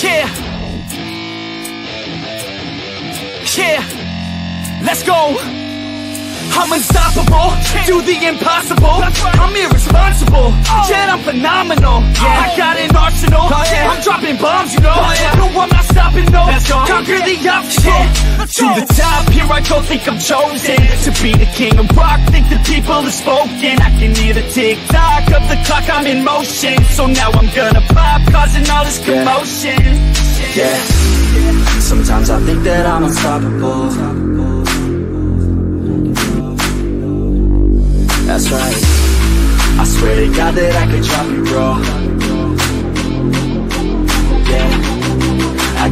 Yeah. Yeah. Let's go. I'm unstoppable, yeah. do the impossible right. I'm irresponsible, oh. yet I'm phenomenal yeah. I got an arsenal, oh, yeah. I'm dropping bombs I'm not stopping, no. Conquer the obstacle. To the top, here I go, think I'm chosen to be the king of rock. Think the people have spoken. I can hear the tick tock of the clock, I'm in motion. So now I'm gonna pop, causing all this commotion. Yeah Sometimes I think that I'm unstoppable That's right I swear to God that I could drop you, bro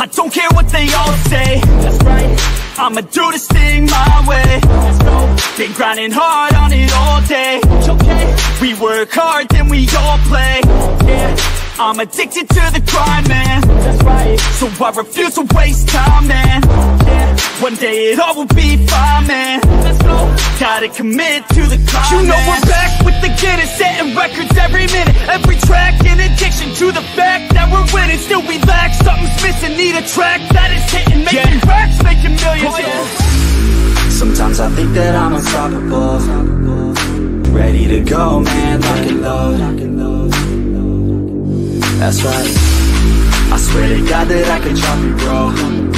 I don't care what they all say. That's right. I'ma do this thing my way. Let's go. Been grinding hard on it all day. Okay. We work hard, then we all play. Yeah. I'm addicted to the grind, man. That's right. So I refuse to waste time, man. Yeah. One day it all will be fine, man. Gotta commit to the climb. You know we're back with the Guinness, setting records every minute, every track. In addiction to the fact that we're winning, still we lack something's missing. Need a track that is hitting, making racks, making millions. Oh, yeah. Sometimes I think that I'm unstoppable Ready to go, man, lock and load That's right I swear to God that I can drop you, bro